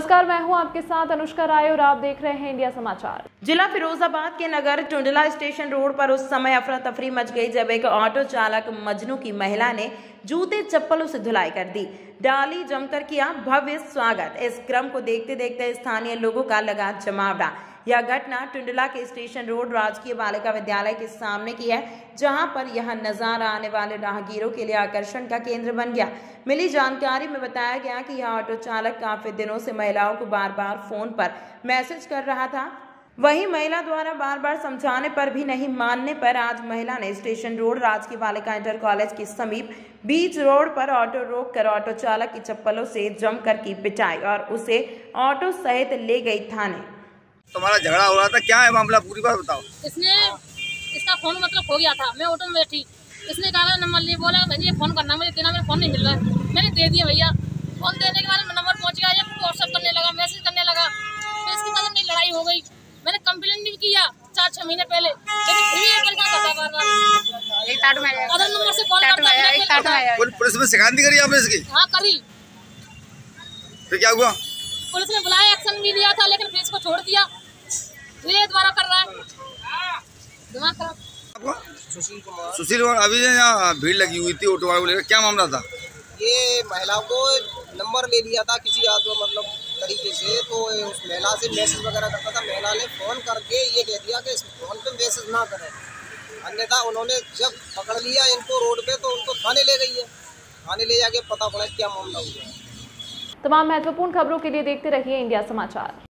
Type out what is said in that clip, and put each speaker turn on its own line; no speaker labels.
नमस्कार, मैं हूँ आपके साथ अनुष्का राय और आप देख रहे हैं इंडिया समाचार।
जिला फिरोजाबाद के नगर टुंडला स्टेशन रोड पर उस समय अफरा तफरी मच गई जब एक ऑटो चालक मजनू की महिला ने जूते, चप्पलों से धुलाई कर दी। डाली जमकर किया भव्य स्वागत। इस क्रम को देखते देखते स्थानीय लोगों का लगा जमावड़ा। यह घटना टुंडला के स्टेशन रोड राजकीय बालिका विद्यालय के सामने की है, जहाँ पर यह नज़ारा आने वाले राहगीरों के लिए आकर्षण का केंद्र बन गया। मिली जानकारी में बताया गया कि यह ऑटो चालक काफ़ी दिनों से महिलाओं को बार बार फ़ोन पर मैसेज कर रहा था। वहीं महिला द्वारा बार बार समझाने पर भी नहीं, मानने पर आज महिला ने स्टेशन रोड राजकीय बालिका इंटर कॉलेज के समीप बीच रोड पर ऑटो रोक कर ऑटो चालक की चप्पलों से जमकर की पिटाई और उसे ऑटो सहित ले गई थाने।
तुम्हारा झगड़ा हो रहा था क्या है मामला? पूरी बात बताओ।
इसने इसका फ़ोन मतलब खो गया था। मैं ऑटो में बैठी इसने कहा नंबर लिए बोला भैया फ़ोन करना मुझे देना मेरा फ़ोन नहीं मिल रहा है। मैंने दे दिया भैया फ़ोन देने के बाद नंबर पहुँच गया व्हाट्सअप करने लगा मैसेज करने लगा। फिर इसके बाद मेरी लड़ाई हो गई। मैंने कंप्लेन भी किया चार छह महीने पहले लेकिन फिर ये करता करता बार बार अदर नंबर से कॉल करता
पुल- पुलिस में शिकायत करी आपने इसकी?
हाँ करी।
फिर क्या हुआ?
पुलिस ने बुलाया एक्शन भी लिया था लेकिन फिर इसको छोड़ दिया फिर ये दोबारा कर रहा है दिमाग खराब
आपको सुशील कुमार अभी यहाँ भीड़ लगी हुई थी ऑटो वाले को लेकर क्या मामला था?
ये महिलाओं को नंबर ले लिया था किसी आदमी मतलब तरीके से तो उस महिला से मैसेज वगैरह करता था। महिला ने फ़ोन करके ये कह दिया कि इस फ़ोन पे मैसेज ना करें। अन्यथा उन्होंने जब पकड़ लिया इनको रोड पे तो उनको थाने ले गई है। थाने ले जाके पता पड़ा क्या मामला हुआ।
तमाम महत्वपूर्ण खबरों के लिए देखते रहिए इंडिया समाचार।